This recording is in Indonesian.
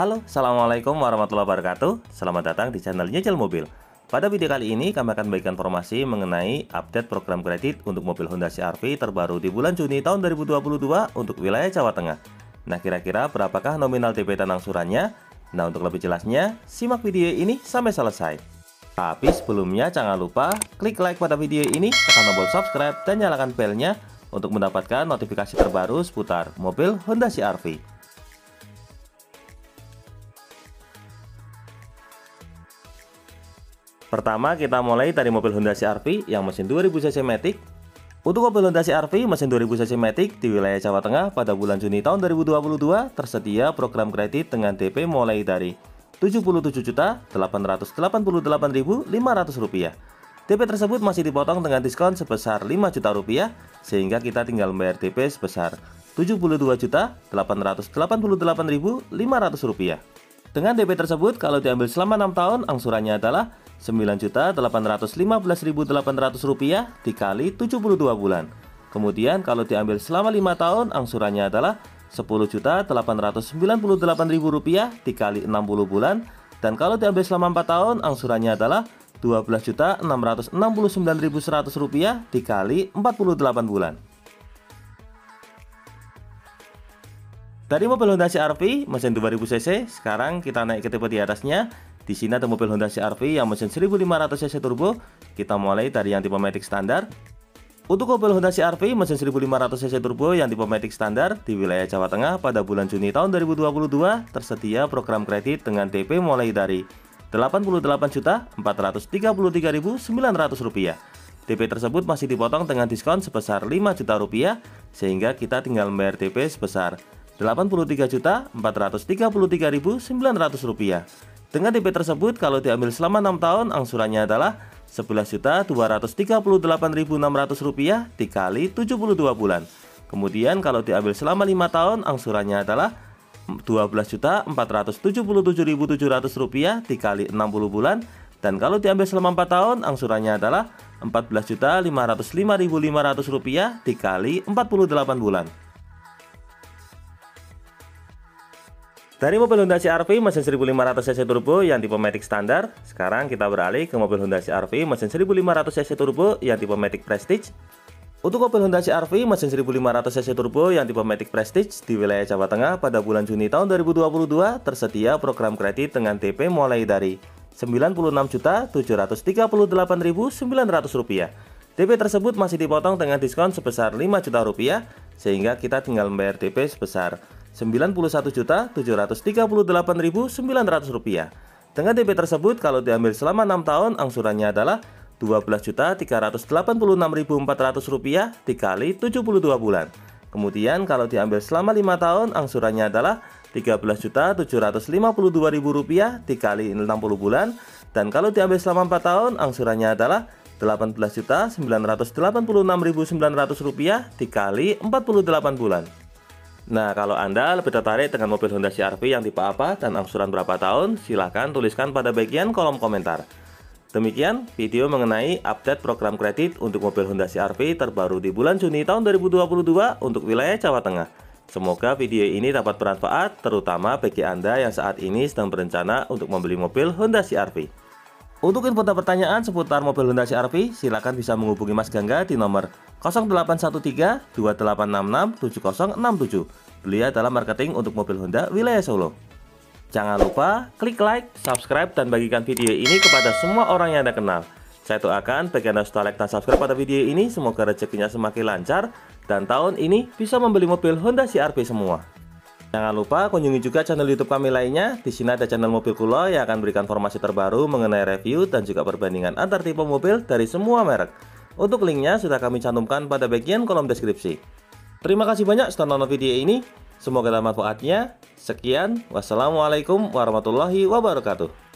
Halo, Assalamualaikum warahmatullahi wabarakatuh. Selamat datang di channel Nyicil Mobil. Pada video kali ini kami akan memberikan informasi mengenai update program kredit untuk mobil Honda CR-V terbaru di bulan Juni tahun 2022 untuk wilayah Jawa Tengah. Nah kira-kira berapakah nominal DP dan angsurannya? Nah untuk lebih jelasnya, simak video ini sampai selesai. Tapi sebelumnya jangan lupa klik like pada video ini, tekan tombol subscribe dan nyalakan belnya untuk mendapatkan notifikasi terbaru seputar mobil Honda CR-V Pertama kita mulai dari mobil Honda CR-V yang mesin 2000cc Matic. Untuk mobil Honda CR-V mesin 2000cc Matic di wilayah Jawa Tengah pada bulan Juni tahun 2022 tersedia program kredit dengan DP mulai dari Rp77.888.500. DP tersebut masih dipotong dengan diskon sebesar 5 juta rupiah sehingga kita tinggal membayar DP sebesar Rp72.888.500. Dengan DP tersebut kalau diambil selama 6 tahun angsurannya adalah Rp9.815.800 dikali 72 bulan. Kemudian kalau diambil selama 5 tahun angsurannya adalah Rp10.898.000 dikali 60 bulan dan kalau diambil selama 4 tahun angsurannya adalah Rp12.669.100 dikali 48 bulan. Dari mobil Honda CR-V mesin 2000cc, sekarang kita naik ke tipe di atasnya di sini ada mobil Honda CR-V yang mesin 1500cc turbo. Kita mulai dari yang tipe Matic standar. Untuk mobil Honda CR-V mesin 1500cc turbo yang tipe Matic standar di wilayah Jawa Tengah pada bulan Juni tahun 2022 tersedia program kredit dengan DP mulai dari Rp88.433.900. DP tersebut masih dipotong dengan diskon sebesar 5 juta rupiah sehingga kita tinggal membayar DP sebesar Rp83.433.900. Dengan DP tersebut kalau diambil selama 6 tahun angsurannya adalah Rp11.238.600 dikali 72 bulan. Kemudian kalau diambil selama 5 tahun angsurannya adalah Rp12.477.700 dikali 60 bulan dan kalau diambil selama 4 tahun angsurannya adalah Rp14.505.500 dikali 48 bulan. Dari mobil Honda CR-V mesin 1500cc turbo yang tipe Matic standar, sekarang kita beralih ke mobil Honda CR-V mesin 1500cc turbo yang tipe Matic Prestige. Untuk mobil Honda CR-V mesin 1500cc turbo yang tipe Matic Prestige di wilayah Jawa Tengah pada bulan Juni tahun 2022 tersedia program kredit dengan DP mulai dari Rp96.738.900. DP tersebut masih dipotong dengan diskon sebesar 5 juta rupiah sehingga kita tinggal membayar DP sebesar Rp91.738.900. Dengan DP tersebut kalau diambil selama 6 tahun angsurannya adalah Rp12.386.400 dikali 72 bulan. Kemudian kalau diambil selama 5 tahun angsurannya adalah Rp13.752.000 dikali 60 bulan dan kalau diambil selama 4 tahun angsurannya adalah Rp18.986.900 dikali 48 bulan. Nah, kalau Anda lebih tertarik dengan mobil Honda CR-V yang tipe apa dan angsuran berapa tahun, silahkan tuliskan pada bagian kolom komentar. Demikian video mengenai update program kredit untuk mobil Honda CR-V terbaru di bulan Juni tahun 2022 untuk wilayah Jawa Tengah. Semoga video ini dapat bermanfaat, terutama bagi Anda yang saat ini sedang berencana untuk membeli mobil Honda CR-V. Untuk info dan pertanyaan seputar mobil Honda CR-V, silakan bisa menghubungi Mas Gangga di nomor 0813 2866 7067. Beliau adalah marketing untuk mobil Honda wilayah Solo. Jangan lupa klik like, subscribe, dan bagikan video ini kepada semua orang yang Anda kenal. Saya doakan bagi Anda sudah like dan subscribe pada video ini, semoga rezekinya semakin lancar, dan tahun ini bisa membeli mobil Honda CR-V semua. Jangan lupa kunjungi juga channel YouTube kami lainnya. Di sini ada channel Mobil Kulo yang akan berikan informasi terbaru mengenai review dan juga perbandingan antar tipe mobil dari semua merek. Untuk linknya sudah kami cantumkan pada bagian kolom deskripsi. Terima kasih banyak sudah nonton video ini. Semoga ada manfaatnya. Sekian, wassalamualaikum warahmatullahi wabarakatuh.